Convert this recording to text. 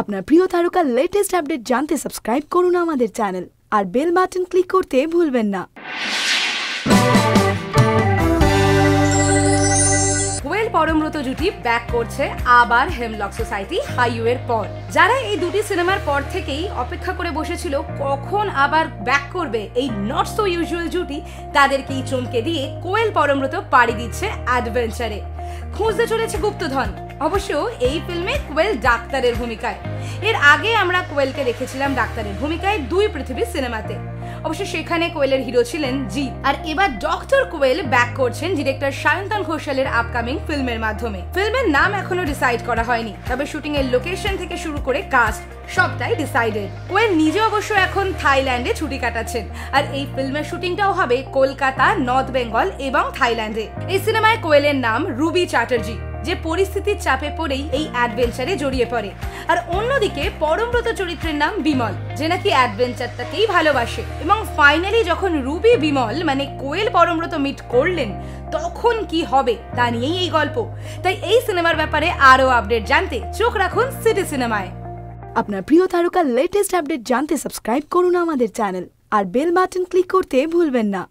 আপনার প্রিয় তারকার লেটেস্ট আপডেট জানতে সাবস্ক্রাইব করুন আমাদের চ্যানেল আর বেল বাটন ক্লিক করতে ভুলবেন না। কোয়েল পরমব্রত জুটি ব্যাক করছে আবার হেমলক সোসাইটি হাইওয়ের পর। যারা এই দুটি সিনেমার পর থেকেই অপেক্ষা করে বসেছিল, কখন আবার ব্যাক করবে এই নট সো ইউজুয়াল জুটি, তাদেরকেই চমকে দিয়ে কোয়েল পরমব্রত পাড়ি দিচ্ছে অ্যাডভেঞ্চারে খুঁজতে চলেছে গুপ্তধন। অবশ্য এই ফিল্মে কোয়েল ডাক্তারের ভূমিকায়। এর আগে আমরা কোয়েলকে দেখেছিলাম ডাক্তারের ভূমিকায় দুই পৃথিবীর সিনেমাতে। অবশ্য সেখানে কোয়েলের হিরো ছিলেন জি। আর এবার ডক্টর কোয়েল ব্যাক করছেন ডিরেক্টর সায়ন্তন ঘোষালের আপকামিং ফিল্মের মাধ্যমে। ফিল্মের নাম এখনও ডিসাইড করা হয়নি, তবে শুটিং এর লোকেশন থেকে শুরু করে কাস্ট সবটাই ডিসাইডেড কোয়েল নিজে অবশ্য এখন থাইল্যান্ডে ছুটি কাটাচ্ছেন, আর এই ফিল্মের শুটিংটাও হবে কলকাতা নর্থ বেঙ্গল এবং থাইল্যান্ডে। এই সিনেমায় কোয়েলের নাম রুবি চ্যাটার্জি। যে পরিস্থিতির চাপে পড়েই এই অ্যাডভেঞ্চারে জড়িয়ে পড়ে। আর অন্যদিকে পরমব্রত চরিত্রের নাম বিমল, যে নাকি অ্যাডভেঞ্চারটাকেই ভালোবাসে। এবং ফাইনালি যখন রুবি বিমল মানে কোয়েল পরমব্রত মিট করলেন, তখন কি হবে তা নিয়েই এই গল্প। তাই এই সিনেমার ব্যাপারে আরও আপডেট জানতে চোখ রাখুন সিটি সিনেমায় আপনার প্রিয় তারকার লেটেস্ট আপডেট জানতে সাবস্ক্রাইব করুন আমাদের চ্যানেল আর বেল বাটন ক্লিক করতে ভুলবেন না।